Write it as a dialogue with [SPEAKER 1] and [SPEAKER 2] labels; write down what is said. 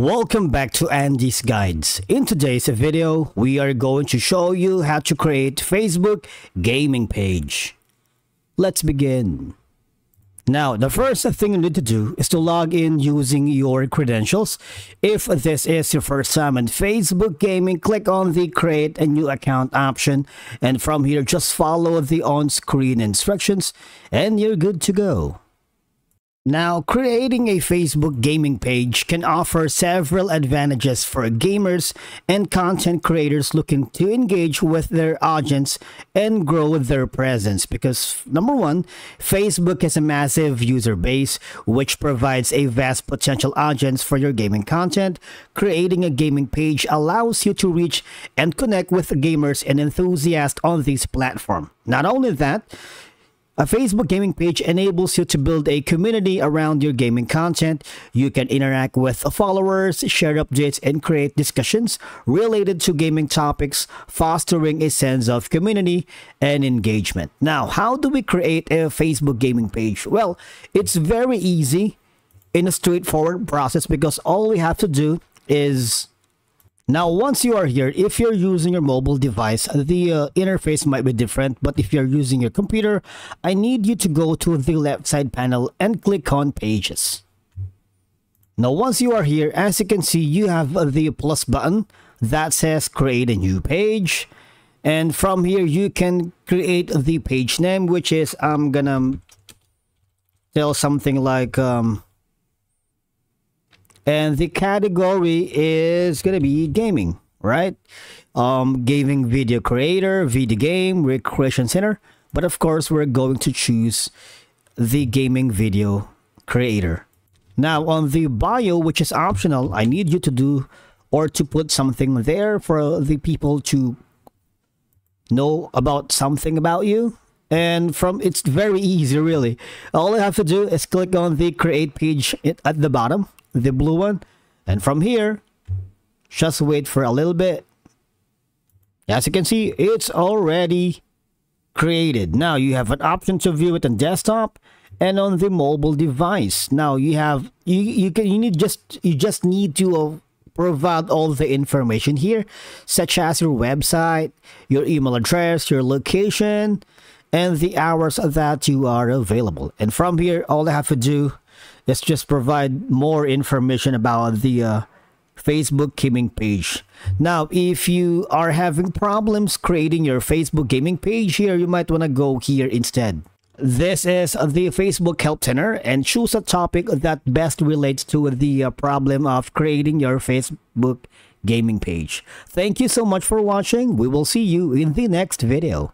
[SPEAKER 1] Welcome back to Andy's Guides. In today's video, we are going to show you how to create Facebook gaming page. Let's begin. Now, the first thing you need to do is to log in using your credentials. If this is your first time on Facebook Gaming, click on the create a new account option and from here just follow the on-screen instructions and you're good to go. Now, creating a Facebook gaming page can offer several advantages for gamers and content creators looking to engage with their audience and grow their presence because number one, Facebook has a massive user base which provides a vast potential audience for your gaming content. Creating a gaming page allows you to reach and connect with gamers and enthusiasts on this platform. Not only that, a Facebook gaming page enables you to build a community around your gaming content. You can interact with followers, share updates, and create discussions related to gaming topics, fostering a sense of community and engagement. Now, how do we create a Facebook gaming page? Well, it's very easy in a straightforward process because all we have to do is now, once you are here, if you're using your mobile device, the uh, interface might be different, but if you're using your computer, I need you to go to the left side panel and click on Pages. Now, once you are here, as you can see, you have the plus button that says Create a New Page. And from here, you can create the page name, which is, I'm gonna tell something like, um, and the category is gonna be gaming right? Um gaming video creator video game recreation center. But of course we're going to choose the gaming video creator. Now on the bio which is optional i need you to do or to put something there for the people to know about something about you. And from it's very easy really. All I have to do is click on the create page at the bottom the blue one. And from here, just wait for a little bit. As you can see, it's already created. Now you have an option to view it on desktop and on the mobile device. Now you have you you can you need just you just need to uh, provide all the information here, such as your website, your email address, your location, and the hours that you are available. And from here, all I have to do let's just provide more information about the uh, Facebook gaming page. Now, if you are having problems creating your Facebook gaming page here, you might want to go here instead. This is the Facebook Help Center and choose a topic that best relates to the uh, problem of creating your Facebook gaming page. Thank you so much for watching. We will see you in the next video.